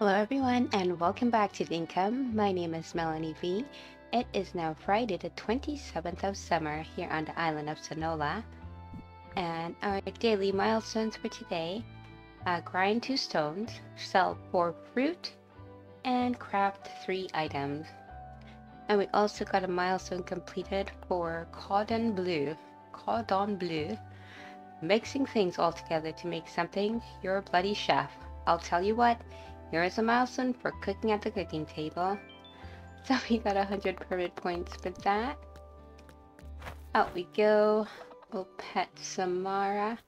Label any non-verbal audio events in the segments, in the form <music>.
Hello everyone and welcome back to Dinkum. My name is Melanie V. It is now Friday the 27th of summer here on the island of Sonola. And our daily milestones for today, uh, grind 2 stones, sell 4 fruit, and craft 3 items. And we also got a milestone completed for cordon bleu. Cordon bleu. Mixing things all together to make something, you're a bloody chef. I'll tell you what, here is a milestone for cooking at the cooking table. <laughs> So we got 100 permit points for that. Out we go. We'll pet Samara.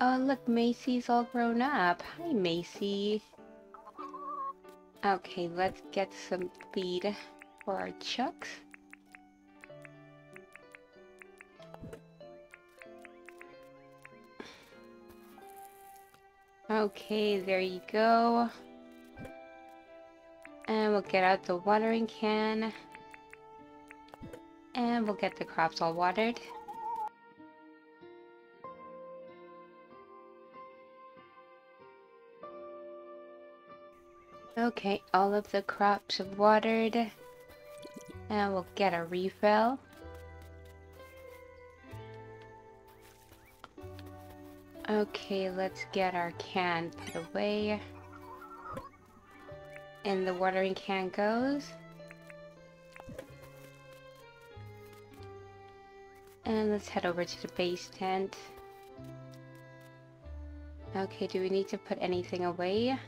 Oh, look, Macy's all grown up. Hi, Macy. Okay, let's get some feed for our chucks. Okay, there you go. And we'll get out the watering can. And we'll get the crops all watered. Okay, all of the crops watered. And we'll get a refill. Okay, let's get our can put away. And the watering can goes. And let's head over to the base tent. Okay, do we need to put anything away?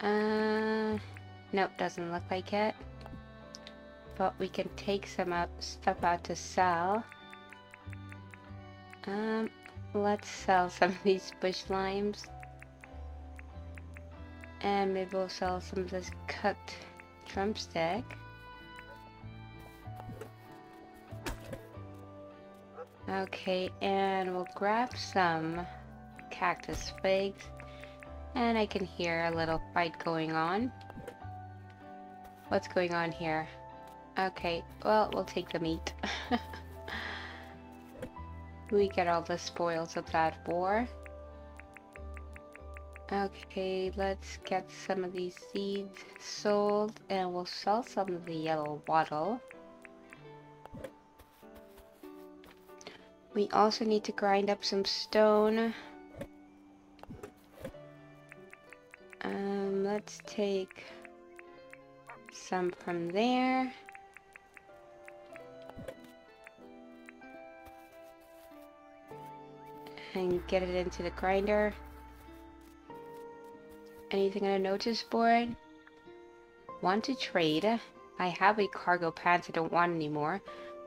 Uh, nope, doesn't look like it. But we can take some up, stuff out to sell. Um, let's sell some of these bush limes. And maybe we'll sell some of this cooked drumstick. Okay, and we'll grab some cactus figs. And I can hear a little fight going on. What's going on here? Okay, well, we'll take the meat. <laughs> we get all the spoils of that war. Okay, let's get some of these seeds sold and we'll sell some of the yellow wattle. We also need to grind up some stone. Um, let's take some from there. And get it into the grinder. Anything on a notice board? Want to trade? I have a cargo pants I don't want anymore.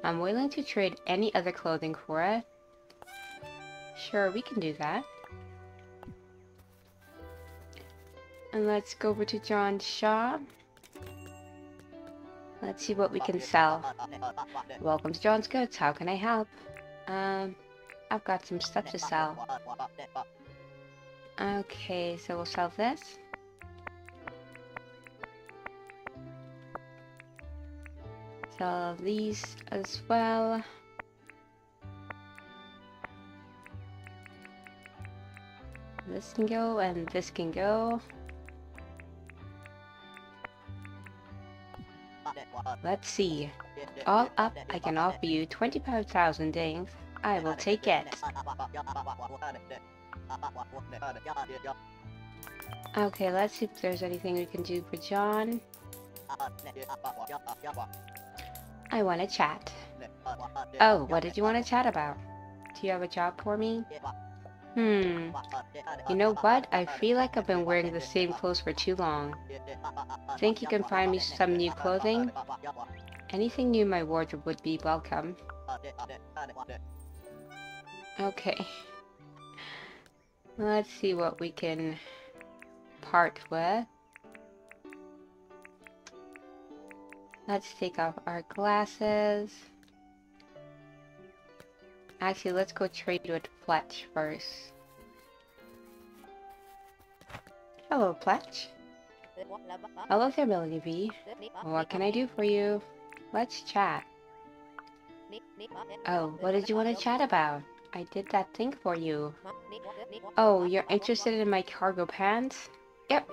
I'm willing to trade any other clothing for it. Sure, we can do that. And let's go over to John's shop. Let's see what we can sell. Welcome to John's Goods. How can I help? Um, I've got some stuff to sell. Okay, so we'll solve this. Solve these as well. This can go and this can go. Let's see. All up, I can offer you 25,000 Dinks. I will take it. Okay, let's see if there's anything we can do for John. I want to chat. Oh, what did you want to chat about? Do you have a job for me? Hmm. You know what? I feel like I've been wearing the same clothes for too long. Think you can find me some new clothing? Anything new in my wardrobe would be welcome. Okay. Let's see what we can part with. Let's take off our glasses. Actually, let's go trade with Fletch first. Hello, Fletch. Hello there, Melanie V. What can I do for you? Let's chat. Oh, what did you want to chat about? I did that thing for you. Oh, you're interested in my cargo pants? Yep.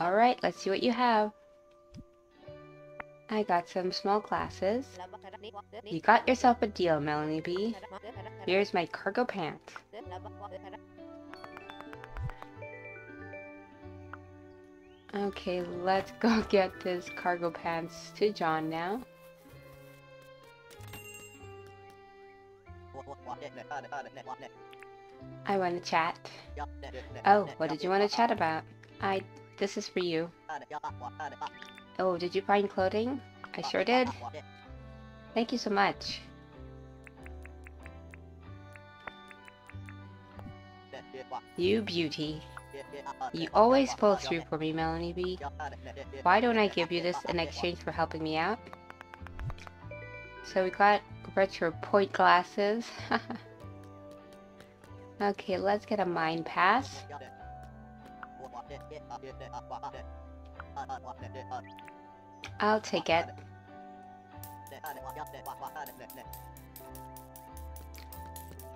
Alright, let's see what you have. I got some small glasses. You got yourself a deal, Melanie V. Here's my cargo pants. Okay, let's go <laughs> get this cargo pants to John now. I want to chat. Oh, what did you want to chat about? I... This is for you. Oh, did you find clothing? I sure did. Thank you so much. You beauty. You always pull through for me, Melanie V. Why don't I give you this in exchange for helping me out? So we got retro point glasses. <laughs> okay, let's get a mine pass. I'll take it.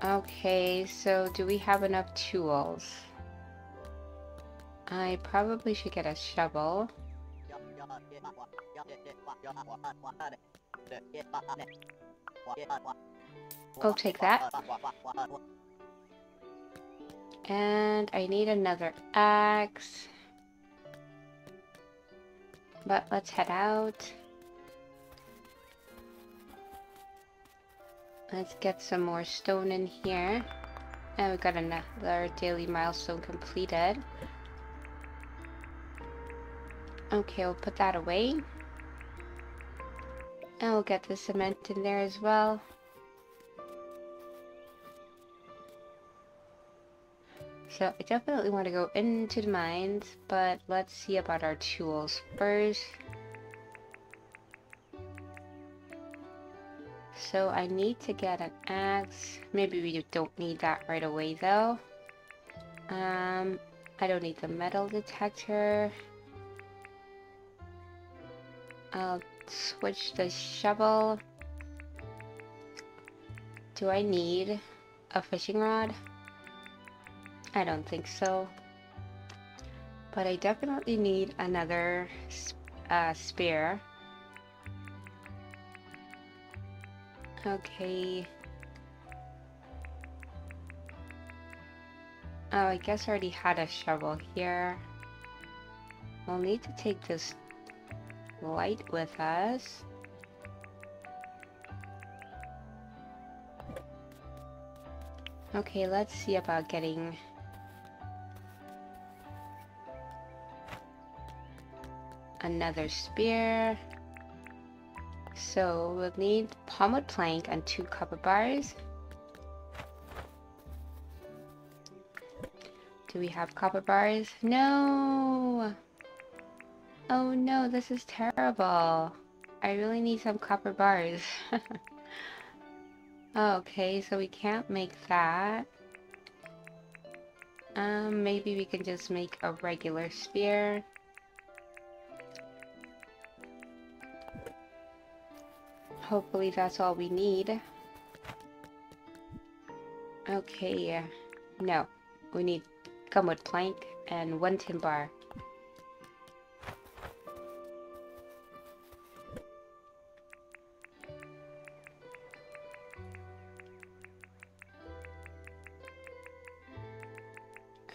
Okay, so do we have enough tools? I probably should get a shovel. I'll take that. And I need another axe. But let's head out. Let's get some more stone in here. And we got another daily milestone completed. Okay, we'll put that away. And we'll get the cement in there as well. So I definitely want to go into the mines, but let's see about our tools first. So I need to get an axe. Maybe we don't need that right away though. Um, I don't need the metal detector. I'll switch the shovel. Do I need a fishing rod? I don't think so. But I definitely need another uh, spear. Okay. Oh, I guess I already had a shovel here. We'll need to take this light with us. Okay, let's see about getting another spear. So we'll need palmwood plank and two copper bars. Do we have copper bars? No! Oh no, this is terrible. I really need some copper bars. <laughs> okay, so we can't make that. Um, maybe we can just make a regular spear. Hopefully that's all we need. Okay, no. We need gumwood plank and one tin bar.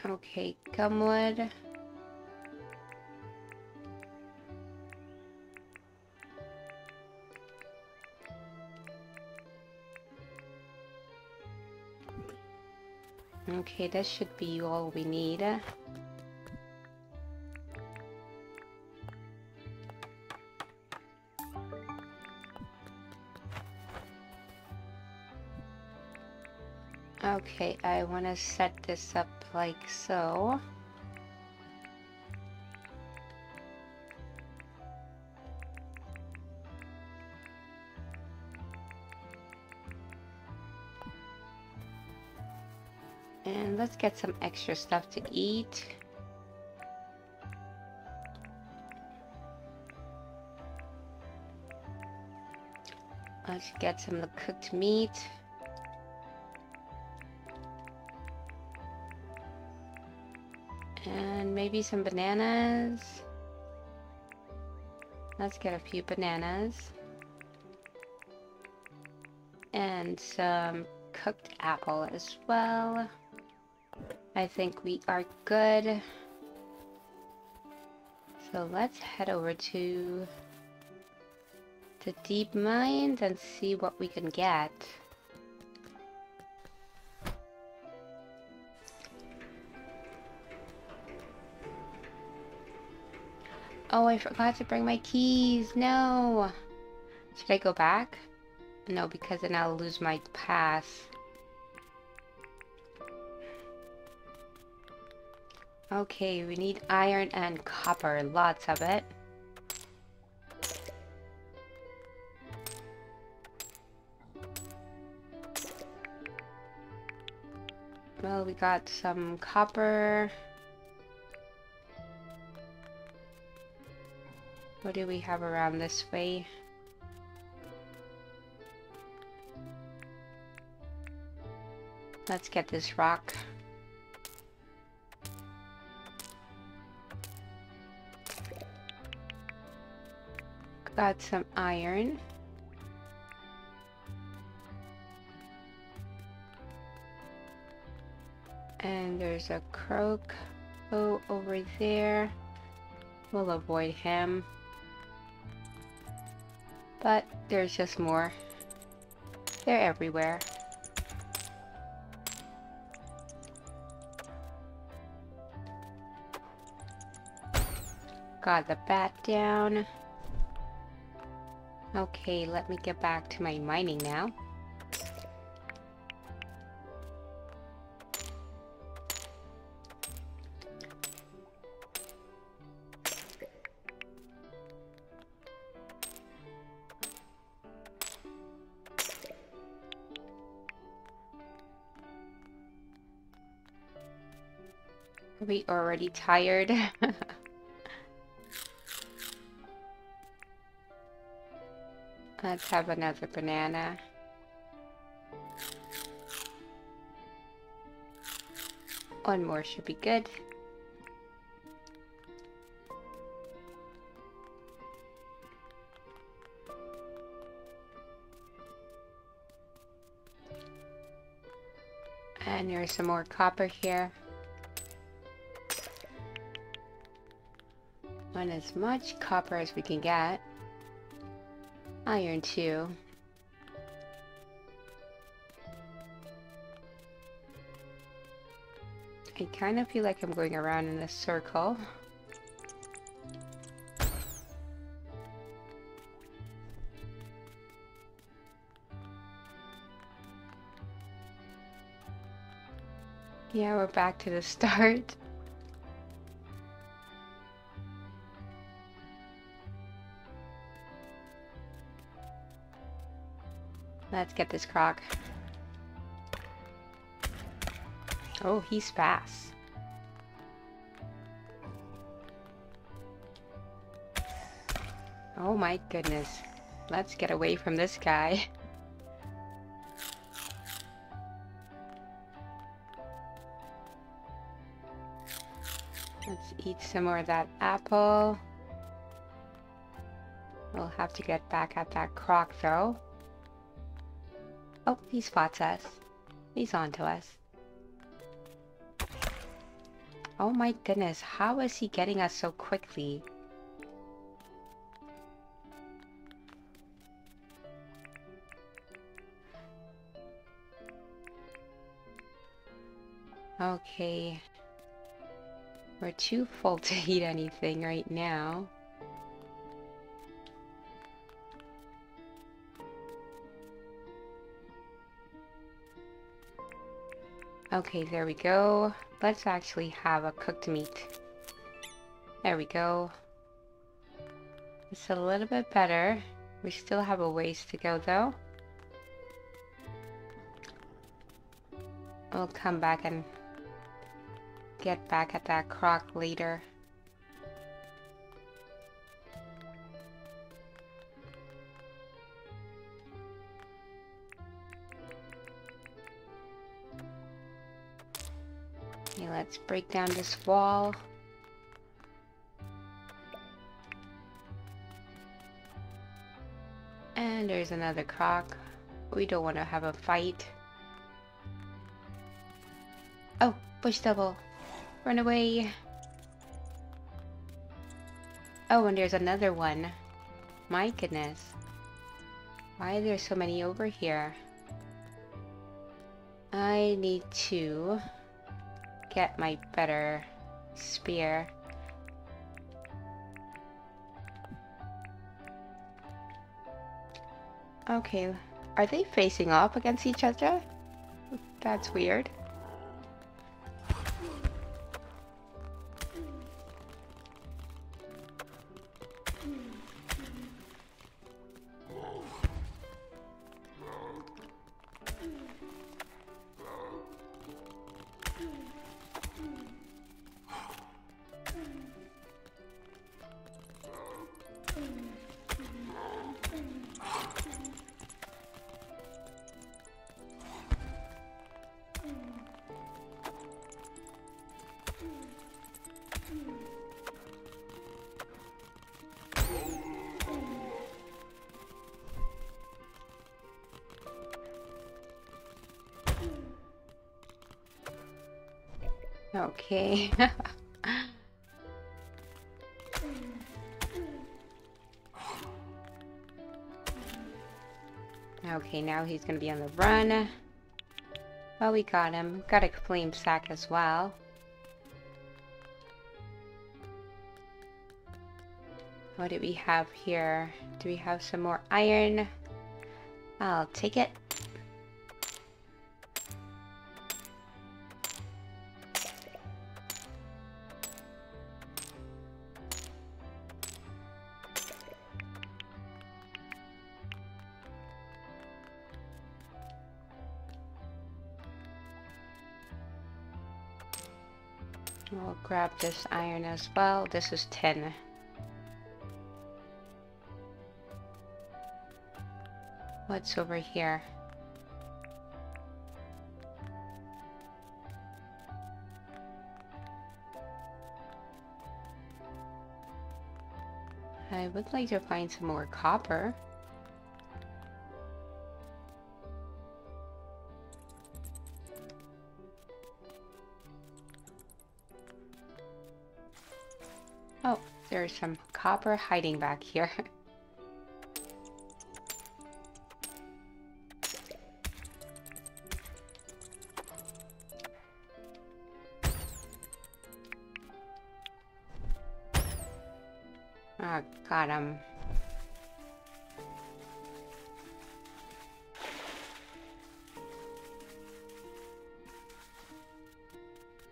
Okay, gumwood. Okay, that should be all we need. Okay, I want to set this up like so. Get some extra stuff to eat. Let's get some of the cooked meat. And maybe some bananas. Let's get a few bananas. And some cooked apple as well. I think we are good. So let's head over to the deep mines and see what we can get. Oh, I forgot to bring my keys. No. Should I go back? No, because then I'll lose my pass. Okay, we need iron and copper, lots of it. Well, we got some copper. What do we have around this way? Let's get this rock. Got some iron. And there's a croak oh, over there. We'll avoid him. But there's just more. They're everywhere. Got the bat down. Okay, let me get back to my mining now. We already tired? <laughs> Let's have another banana. One more should be good. And there's some more copper here. Want as much copper as we can get. Iron too. I kind of feel like I'm going around in a circle. Yeah, we're back to the <laughs> start. Let's get this croc. Oh, he's fast. Oh my goodness. Let's get away from this guy. Let's eat some more of that apple. We'll have to get back at that croc though. Oh, he spots us. He's on to us. Oh my goodness, how is he getting us so quickly? Okay. We're too full to <laughs> eat anything right now. Okay, there we go. Let's actually have a cooked meat. There we go. It's a little bit better. We still have a ways to go though. We'll come back and get back at that croc later. Let's break down this wall. And there's another croc. We don't want to have a fight. Oh, bush devil. Run away. Oh, and there's another one. My goodness. Why are there so many over here? I need to get my better spear. Okay, are they facing off against each other? That's weird. Okay. <laughs> okay, now he's gonna be on the run. Well, we got him. Got a flame sack as well. What do we have here? Do we have some more iron? I'll take it. We'll grab this iron as well. This is 10. What's over here? I would like to find some more copper. Copper hiding back here. <laughs> oh, got him.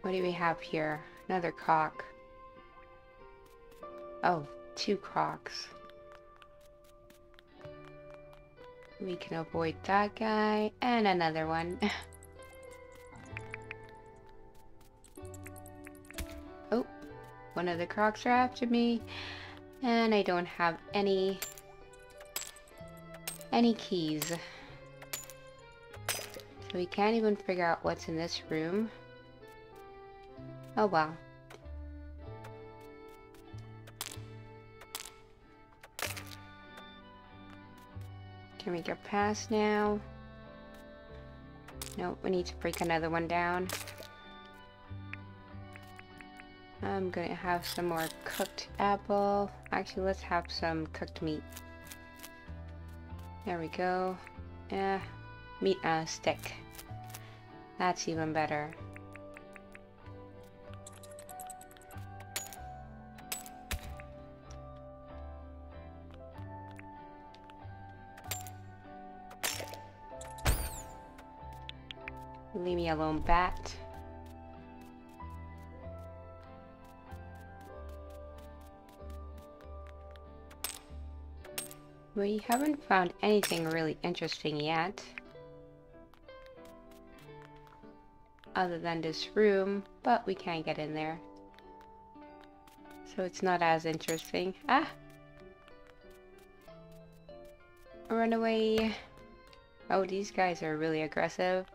What do we have here? Another cock. Oh, two crocs. We can avoid that guy and another one. <laughs> oh, one of the crocs are after me and I don't have any any keys. So we can't even figure out what's in this room. Oh well. Can we get past now? Nope, we need to break another one down. I'm gonna have some more cooked apple. Actually, let's have some cooked meat. There we go. Yeah, meat uh, stick. That's even better. Leave me alone, bat. We haven't found anything really interesting yet. Other than this room, but we can't get in there. So it's not as interesting. Ah! Run away. Oh, these guys are really aggressive.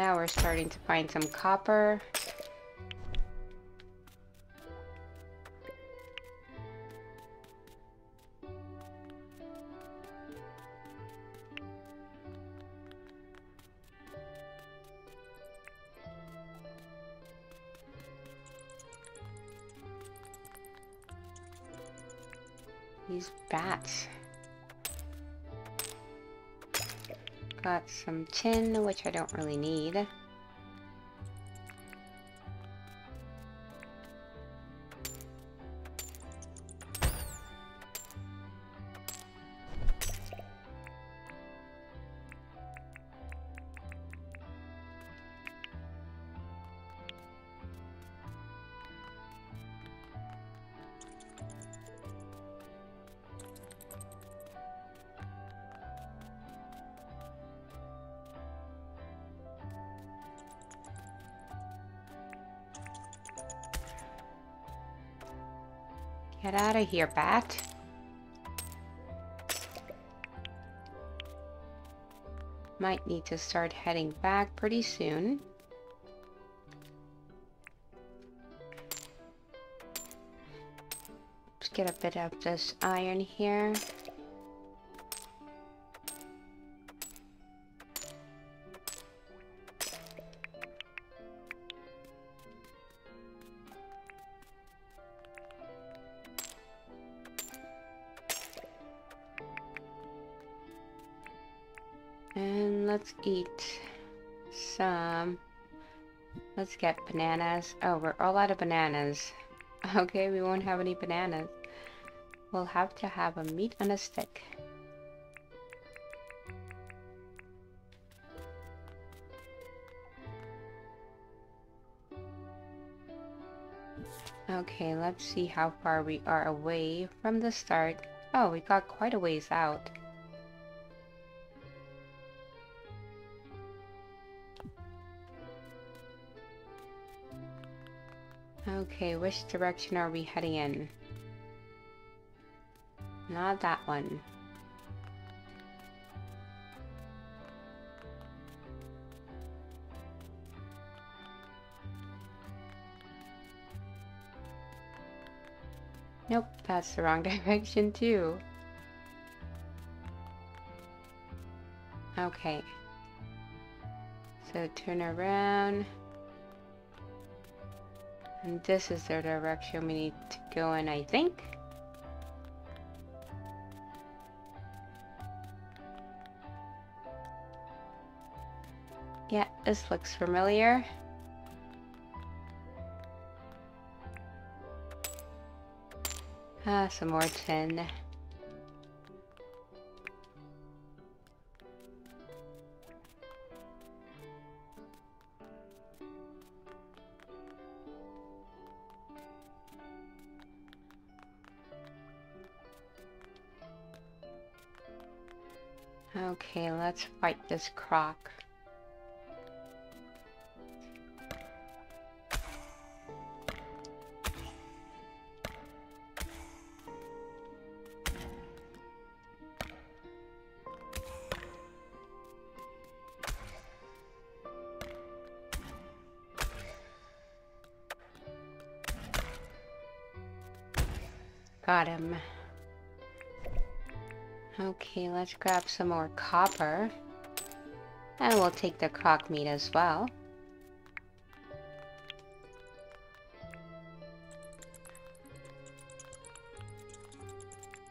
Now we're starting to find some copper. These bats. Got some tin, which I don't really need. Of here, bat. Might need to start heading back pretty soon. Let's get a bit of this iron here. Let's eat some. Let's get bananas. Oh, we're all out of bananas. <laughs> Okay, we won't have any bananas. We'll have to have a meat on a stick. Okay, let's see how far we are away from the start. Oh, we got quite a ways out. Okay, which direction are we heading in? Not that one. Nope, that's the wrong <laughs> direction too. Okay. So turn around. And this is the direction we need to go in, I think. Yeah, this looks familiar. Ah, some more tin. Let's fight this croc. Got him. Okay, let's grab some more copper. And we'll take the croc meat as well.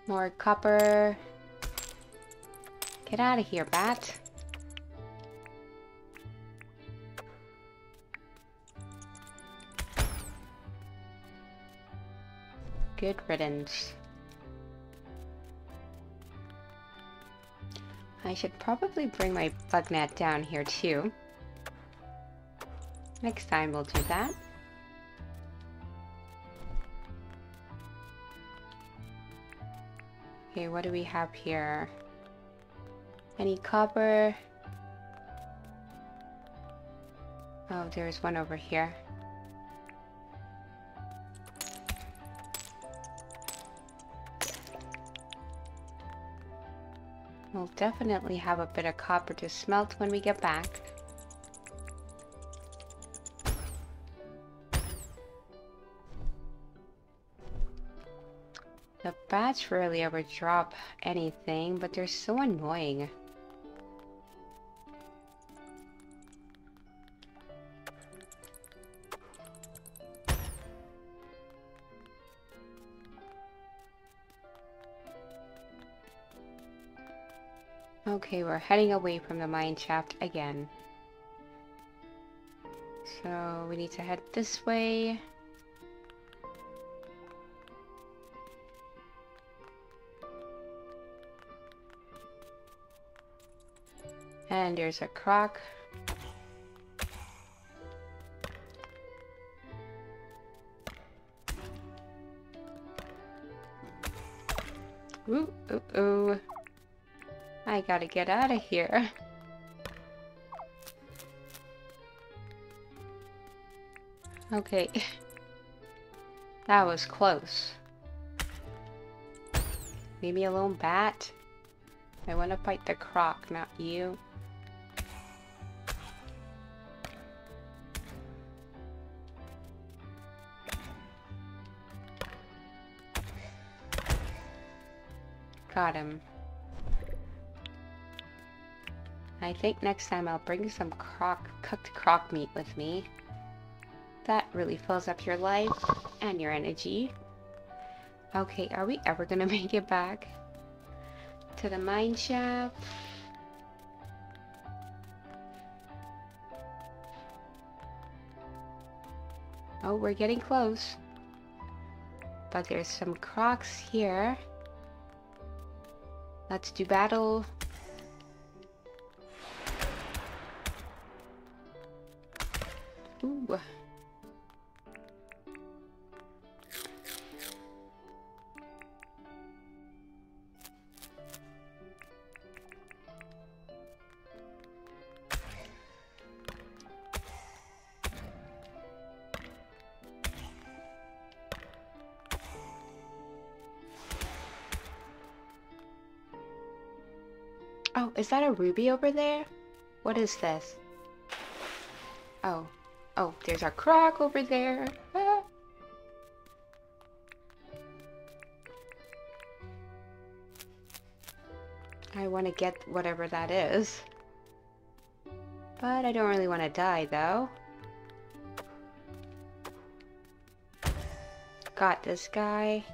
More copper. Get out of here, bat. Good riddance. I should probably bring my bug net down here too. Next time we'll do that. Okay, what do we have here? Any copper? Oh, there's one over here. definitely have a bit of copper to smelt when we get back. The bats rarely ever drop anything, but they're so annoying. Okay, we're heading away from the mine shaft again. So we need to head this way. And there's a croc. Ooh, ooh, ooh. I gotta get out of here. Okay. That was close. Leave me alone, bat. I want to fight the croc, not you. Got him. I think next time I'll bring some croc cooked croc meat with me. That really fills up your life and your energy. Okay, are we ever gonna <laughs> make it back to the mine shaft? Oh, we're getting close. But there's some crocs here. Let's do battle. Oh, is that a ruby over there? What is this? Oh. Oh, there's a croc over there. Ah. I want to get whatever that is. But I don't really want to die, though. Got this guy.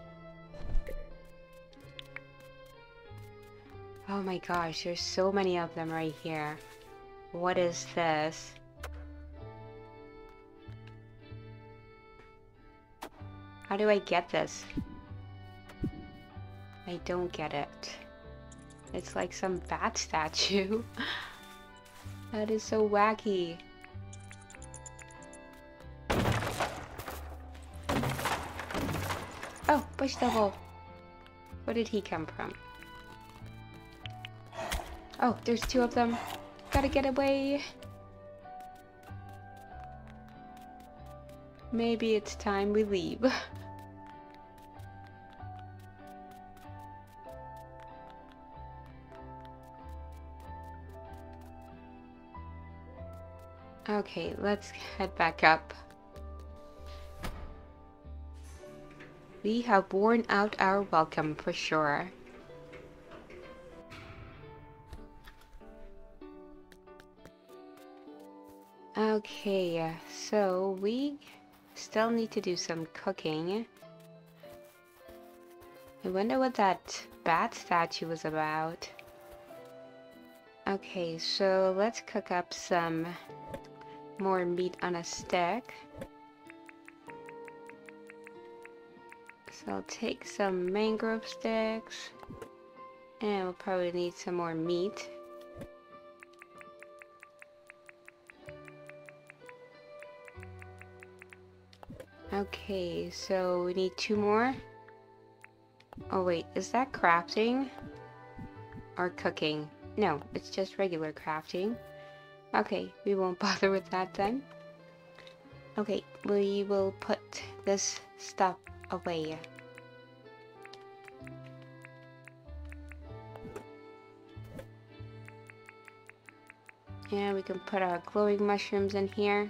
Oh my gosh, there's so many of them right here. What is this? How do I get this? I don't get it. It's like some bat statue. <laughs> that is so wacky. Oh, bush devil. Where did he come from? Oh, there's two of them. Gotta get away. Maybe it's time we leave. <laughs> okay, let's head back up. We have worn out our welcome for sure. Okay, so we still need to do some cooking. I wonder what that bat statue was about. Okay, so let's cook up some more meat on a stick. So I'll take some mangrove sticks and we'll probably need some more meat. Okay, so we need two more. Oh wait, is that crafting? Or cooking? No, it's just regular crafting. Okay, we won't <laughs> bother with that then. Okay, we will put this stuff away. And we can put our glowing mushrooms in here.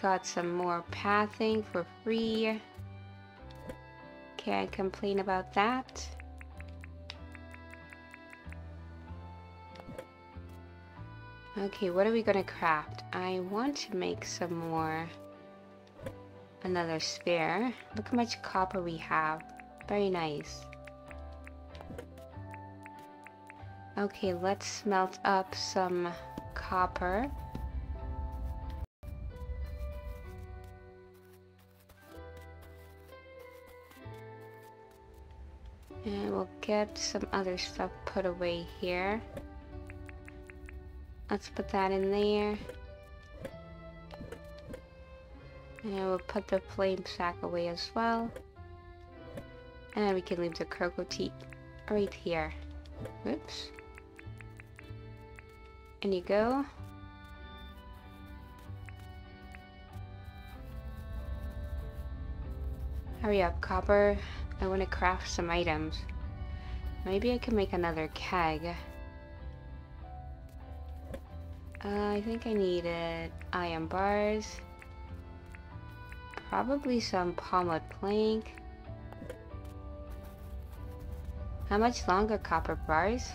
Got some more pathing for free. Can't complain about that. Okay, what are we gonna craft? I want to make some more... Another sphere. Look how much copper we have. Very nice. Okay, let's smelt up some copper. Get some other stuff put away here. Let's put that in there. And we'll put the flame sack away as well. And we can leave the crocoteat right here. Whoops. And you go. Hurry up, copper. I want to craft some items. Maybe I can make another keg. Uh, I think I needed iron bars. Probably some palmwood plank. How much longer copper bars?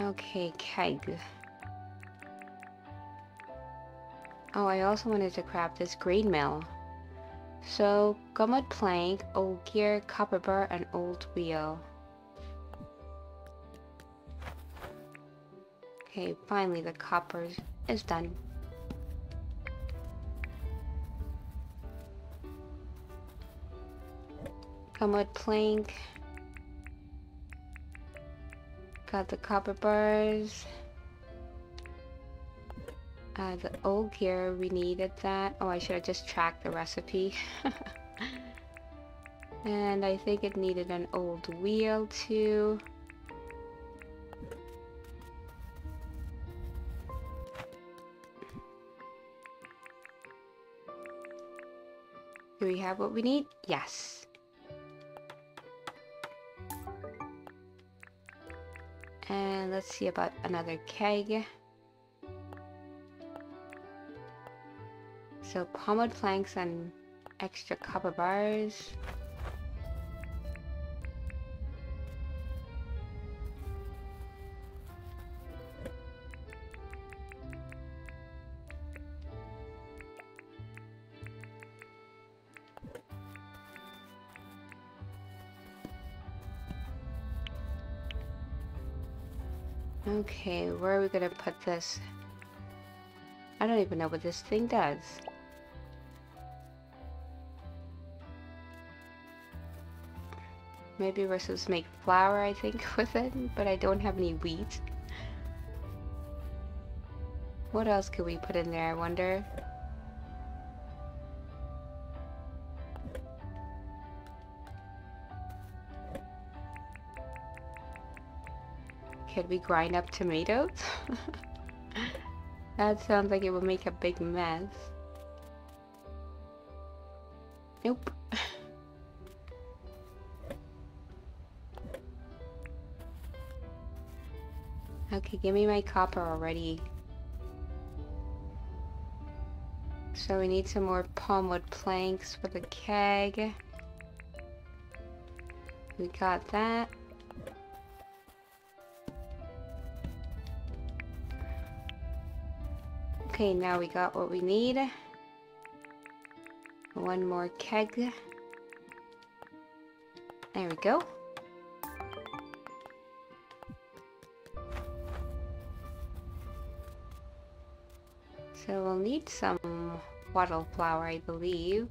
Okay, keg. Oh, I also wanted to craft this grain mill. So, gumwood plank, old gear, copper bar, and old wheel. Okay, finally the copper is done. Gumwood plank. Got the copper bars. Uh, the old gear, we needed that. Oh, I should have just tracked the recipe. <laughs> and I think it needed an old wheel too. Do we have what we need? Yes. And let's see about another keg. So palmwood planks and extra copper bars. Okay, where are we gonna put this? I don't even know what this thing does. Maybe we're supposed to make flour, I think, <laughs> with it, but I don't have any wheat. What else could we put in there, I wonder? Could we grind up tomatoes? <laughs> that sounds like it would make a big mess. Nope. Okay, give me my copper already. So we need some more palmwood planks for the keg. We got that. Okay, now we got what we need. One more keg. There we go. So we'll need some wattle flower, I believe.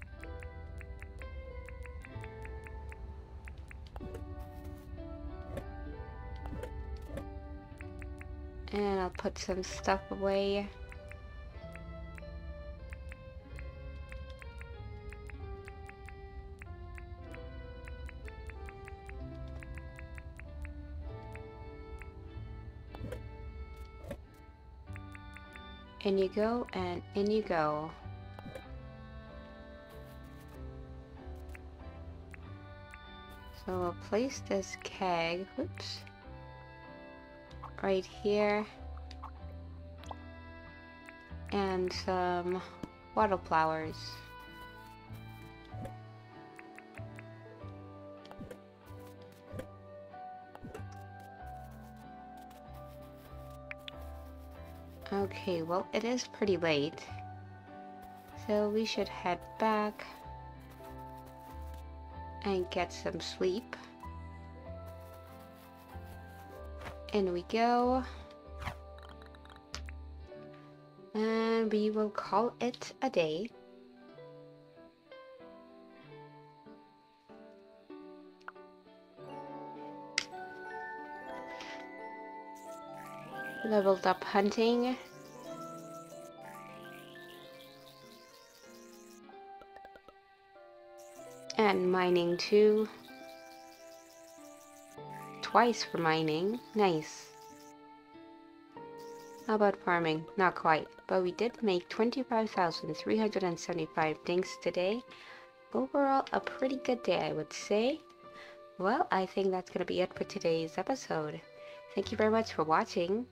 And I'll put some stuff away. In you go, and in you go. So we'll place this keg, whoops, right here. and some wildflowers. Okay, well, it is pretty late. So we should head back and get some sleep. In we go. And we will call it a day. Leveled up hunting. And mining too. Twice for mining. Nice. How about farming? Not quite, but we did make 25,375 things today. Overall, a pretty good day, I would say. Well, I think that's going to be it for today's episode. Thank you very much for watching.